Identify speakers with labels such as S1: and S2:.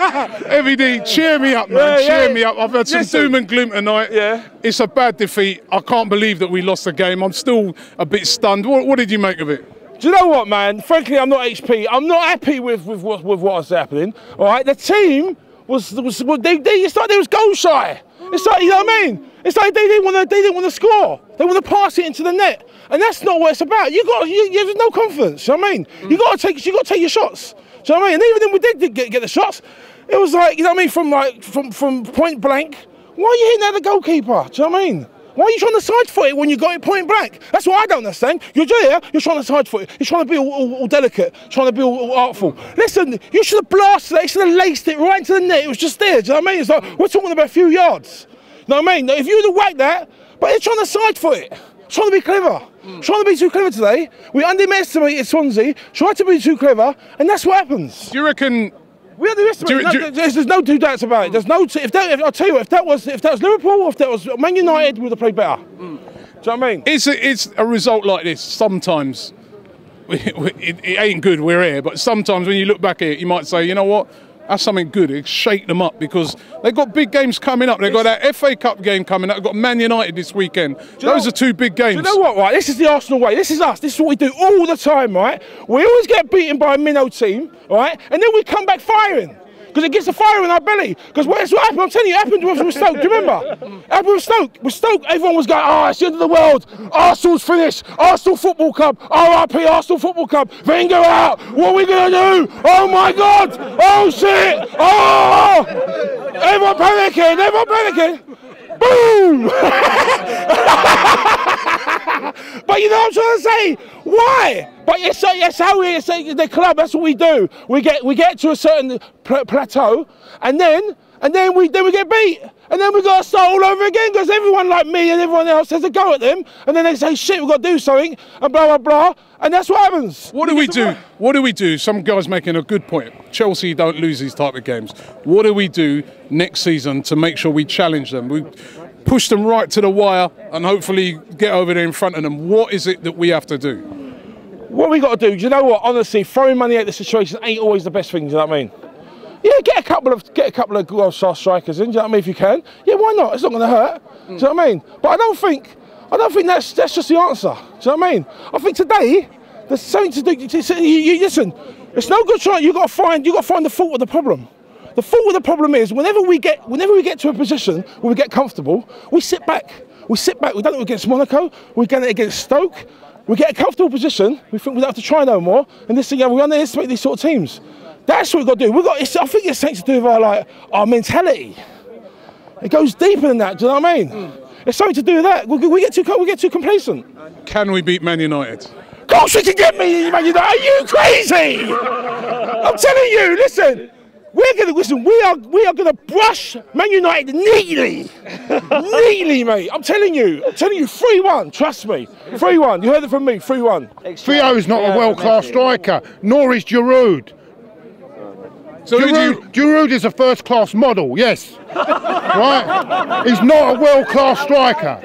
S1: Heavy D, cheer me up, man.
S2: Yeah,
S1: cheer
S2: yeah.
S1: me up. I've had some
S2: Listen.
S1: doom and gloom tonight.
S2: Yeah.
S1: It's a bad defeat. I can't believe that we lost the game. I'm still a bit stunned. What, what did you make of it?
S2: Do you know what, man? Frankly, I'm not HP. I'm not happy with, with, what, with what's happening. All right, the team was, was they, they it's like they was goal shy. It's like you know what I mean. It's like they didn't want to they didn't want to score. They want to pass it into the net, and that's not what it's about. You got you, you have no confidence. You know what I mean? You got to take you got to take your shots. Do you know what I mean? And even then we did, did get, get the shots. It was like you know what I mean from like from from point blank. Why are you hitting at the goalkeeper? Do you know what I mean? Why are you trying to side foot it when you got it point blank? That's what I don't understand. You're there, you're trying to side foot it. You're trying to be all, all, all delicate, trying to be all, all artful. Listen, you should have blasted it, you should have laced it right into the net. It was just there. Do you know what I mean? It's like, we're talking about a few yards. You know what I mean? If you'd have whacked that, but they're trying to side foot it. Trying to be clever. Hmm. Trying to be too clever today. We underestimated Swansea, tried to be too clever, and that's what happens.
S1: Do you reckon?
S2: We underestimated.
S1: Do do
S2: there's, there's no two doubts about it. There's no. T- if that, if, I'll tell you, what, if that was if that was Liverpool, or if that was Man United, we would have played better. Do you know what I mean?
S1: It's a, it's a result like this. Sometimes it, it ain't good. We're here, but sometimes when you look back at it, you might say, you know what? That's something good. It shake them up because they've got big games coming up. They've got that FA Cup game coming up. They've got Man United this weekend. Those
S2: know-
S1: are two big games.
S2: Do you know what, right? This is the Arsenal way. This is us. This is what we do all the time, right? We always get beaten by a minnow team, right? And then we come back firing. Because it gets a fire in our belly. Because what's what happened? I'm telling you, it happened with, with Stoke. Do you remember? It happened with Stoke. With Stoke, everyone was going, oh, it's the end of the world. Arsenal's finished. Arsenal Football Club. RIP Arsenal Football Club. Wenger out. What are we going to do? Oh, my God. Oh, shit. Oh. Everyone panicking. Everyone panicking. Boom! But you know what I'm trying to say? Why? But it's, it's how we, it's the club. That's what we do. We get we get to a certain pl- plateau, and then and then we then we get beat, and then we got to start all over again because everyone like me and everyone else has a go at them, and then they say shit, we've got to do something, and blah blah blah, and that's what happens.
S1: What do we do? What do we do? Some guys making a good point. Chelsea don't lose these type of games. What do we do next season to make sure we challenge them? We push them right to the wire and hopefully get over there in front of them. What is it that we have to do?
S2: What we got to do? Do you know what? Honestly, throwing money at the situation ain't always the best thing. Do you know what I mean? Yeah, get a couple of get a couple of old soft strikers in. Do you know what I mean? If you can, yeah, why not? It's not going to hurt. Do you know what I mean? But I don't think I don't think that's that's just the answer. Do you know what I mean? I think today there's something to do. You, you, listen, it's no good trying. You got to find you got to find the fault of the problem. The fault with the problem is whenever we get whenever we get to a position where we get comfortable, we sit back. We sit back. We've done it against Monaco. We've done it against Stoke. We get a comfortable position. We think we don't have to try no more. And this thing, we underestimate these sort of teams. That's what we've got to do. We've got. It's, I think it's something to do with our like our mentality. It goes deeper than that. Do you know what I mean? It's something to do with that. We, we get too we get too complacent.
S1: Can we beat Man United?
S2: Of course you can get me, man. You know, are you crazy? I'm telling you. Listen, we're gonna listen. We are we are gonna brush Man United neatly, neatly, mate. I'm telling you. I'm telling you. Three one. Trust me. Three one. You heard it from me. Three one.
S3: Theo is not a world class striker, nor is Giroud.
S1: So who you,
S3: Giroud, Giroud is a first class model, yes. right? He's not a world class striker.